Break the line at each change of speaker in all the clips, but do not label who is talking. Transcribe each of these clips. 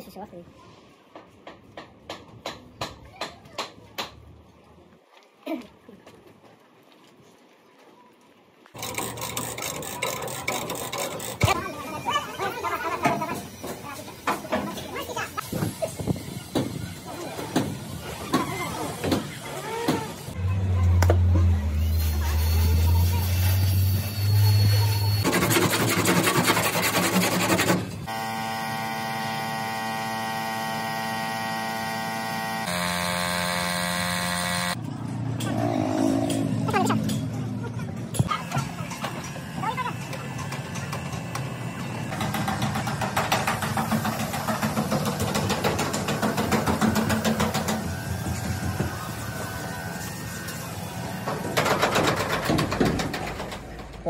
話します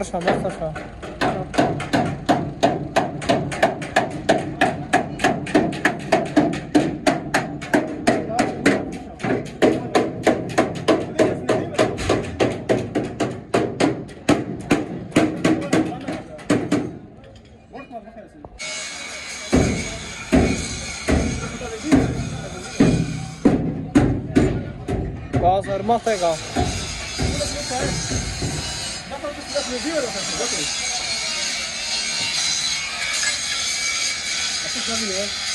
Borsa, borsa só. Bazıları tá materyal. Tá puxando mesmo.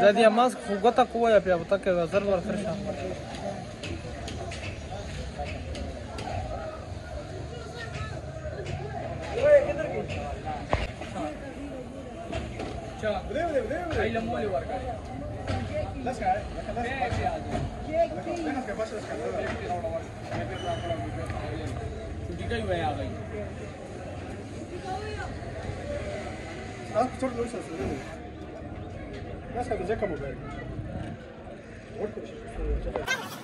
زدی ماسک فوګه تا کوه یا په تا کې زر ورسره شامل ile mole warkare lasca lasca हुआ है आ गई आप छोड़ दो सर बस का जैकअप हो गया और कुछ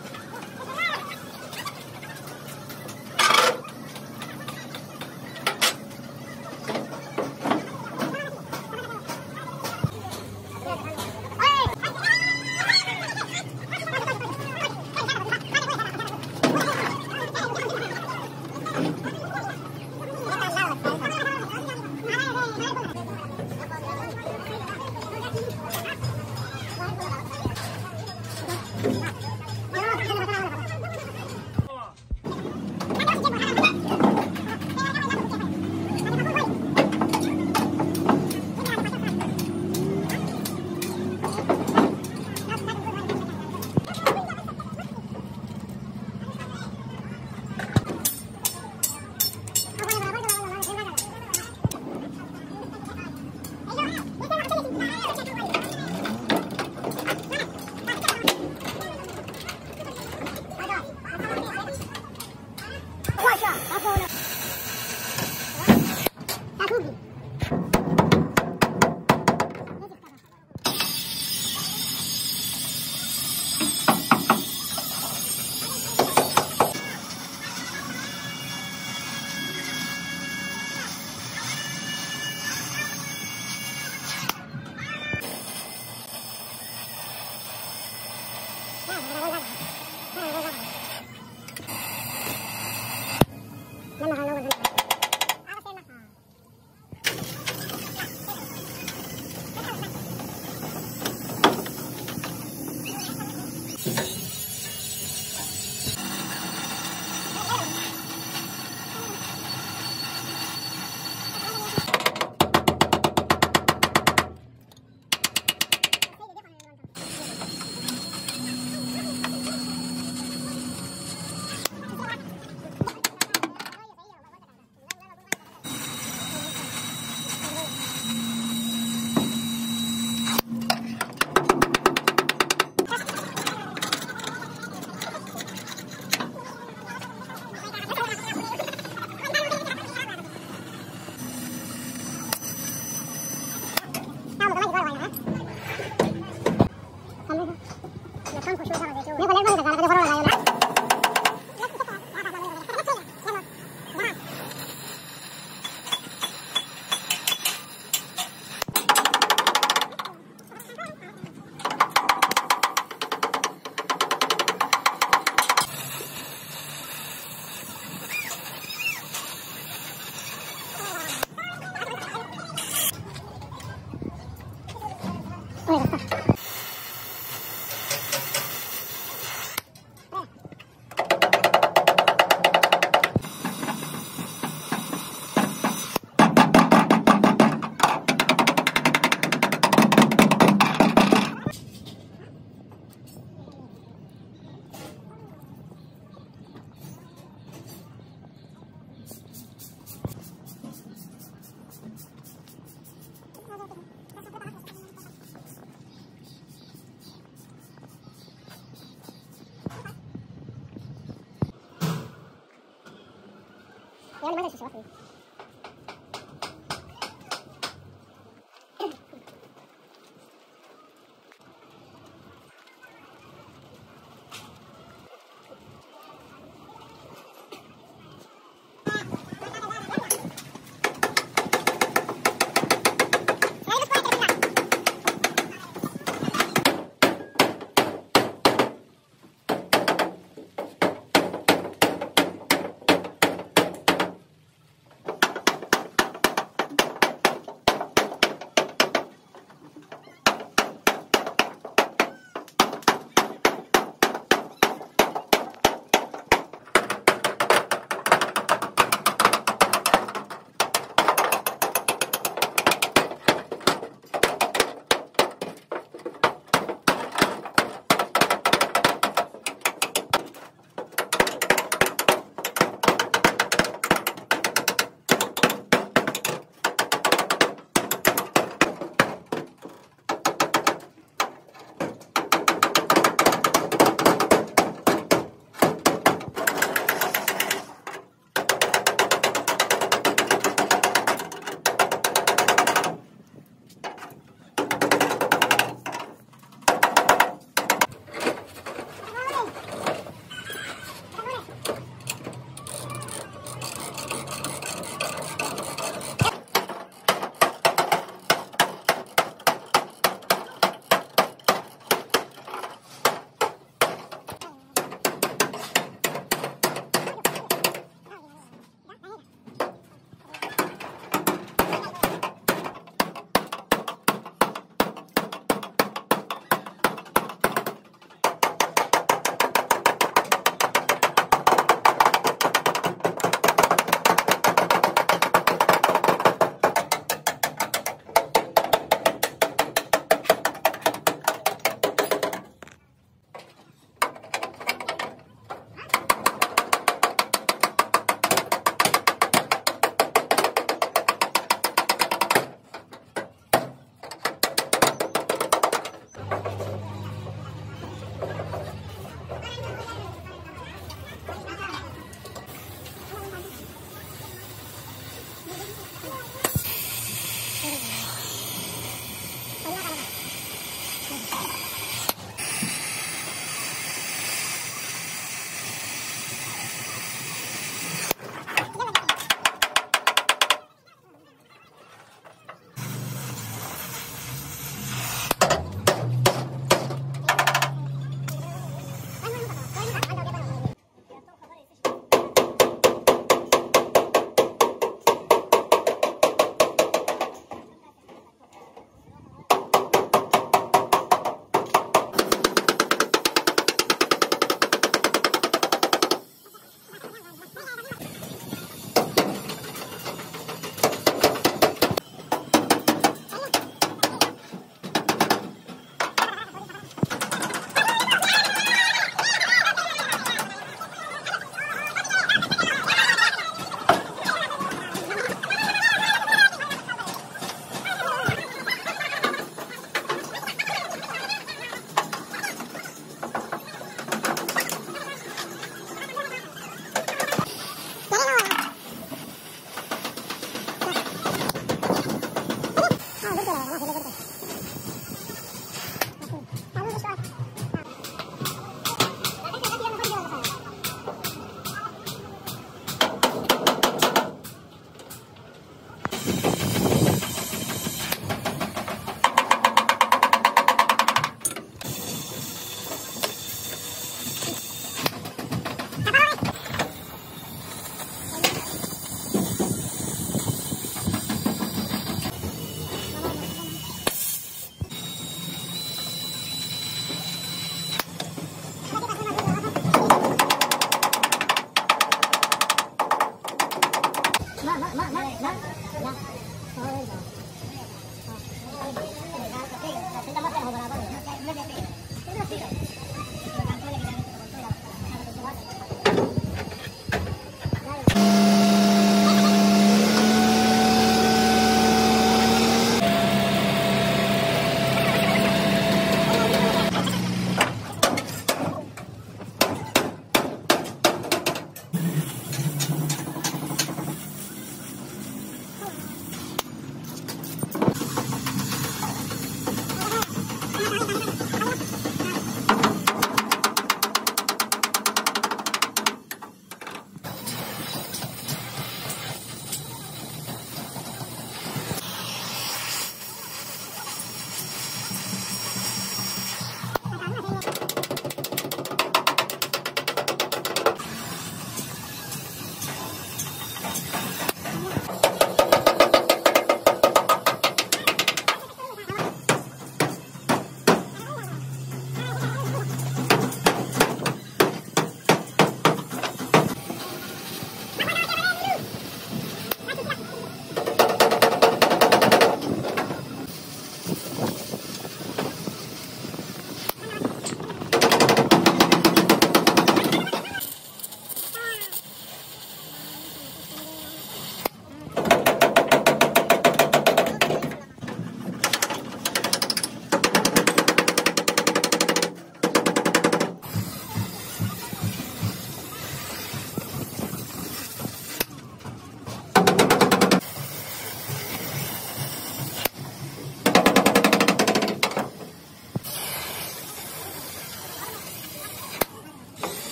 你要你们的洗手水